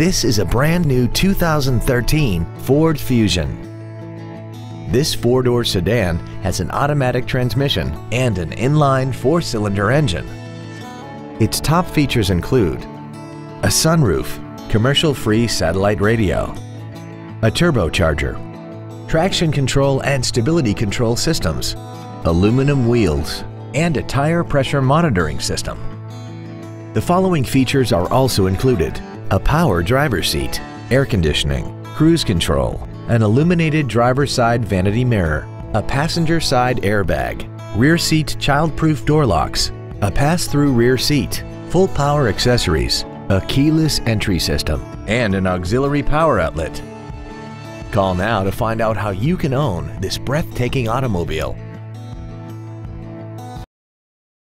This is a brand new 2013 Ford Fusion. This four-door sedan has an automatic transmission and an inline four-cylinder engine. Its top features include a sunroof, commercial-free satellite radio, a turbocharger, traction control and stability control systems, aluminum wheels, and a tire pressure monitoring system. The following features are also included. A power driver seat, air conditioning, cruise control, an illuminated driver's side vanity mirror, a passenger side airbag, rear seat child-proof door locks, a pass-through rear seat, full power accessories, a keyless entry system, and an auxiliary power outlet. Call now to find out how you can own this breathtaking automobile.